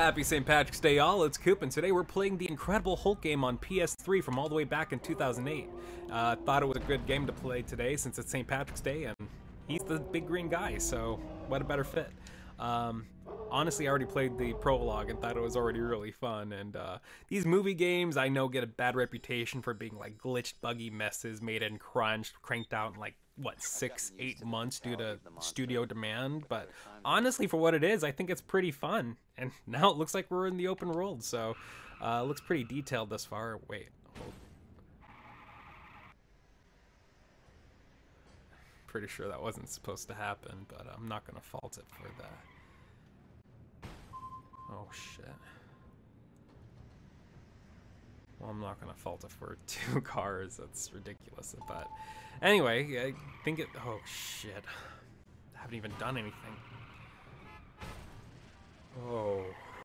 Happy St. Patrick's Day, all. It's Coop, and today we're playing the Incredible Hulk game on PS3 from all the way back in 2008. Uh, thought it was a good game to play today since it's St. Patrick's Day, and he's the big green guy, so what a better fit. Um, honestly, I already played the prologue and thought it was already really fun. And uh, these movie games, I know, get a bad reputation for being like glitched, buggy messes made and crunched, cranked out in like what six, eight months due to studio demand. But honestly, for what it is, I think it's pretty fun. And now it looks like we're in the open world, so uh, it looks pretty detailed thus far. Wait, hold. Pretty sure that wasn't supposed to happen, but I'm not gonna fault it for that. Oh shit. Well, I'm not gonna fault it for two cars. That's ridiculous. But anyway, I think it. Oh shit! I haven't even done anything.